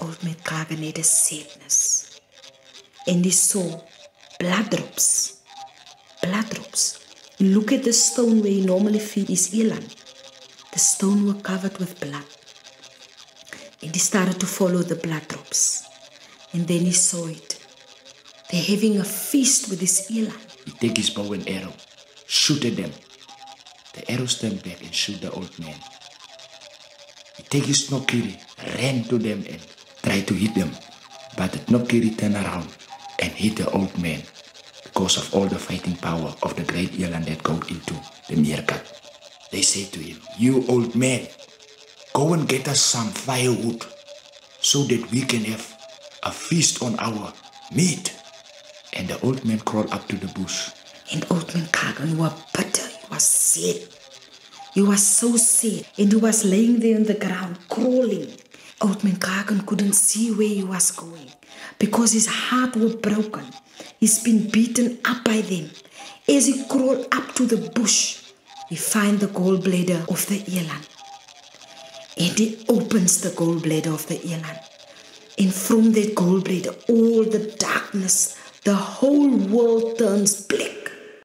Kagan had a sadness. And he saw blood drops. Blood drops. Look at the stone where he normally feed his eland. The stone were covered with blood. And he started to follow the blood drops. And then he saw it. They're having a feast with his eland. He take his bow and arrow, shoot at them. The arrow stand back and shoot the old man. He take his Nokiri, ran to them and tried to hit them. But did the Nokiri turned around and hit the old man because of all the fighting power of the great eland that go into the meerkat. They say to him, You old man, go and get us some firewood so that we can have a feast on our meat. And the old man crawled up to the bush. And old man Kagan was bitter. He was sad. He was so sad. And he was laying there on the ground, crawling. Old Kagan couldn't see where he was going because his heart was broken. He's been beaten up by them. As he crawled up to the bush, he finds the gallbladder of the eland. And he opens the gallbladder of the eland. And from that gallbladder, all the darkness, the whole world turns black